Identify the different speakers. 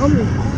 Speaker 1: Помнишь?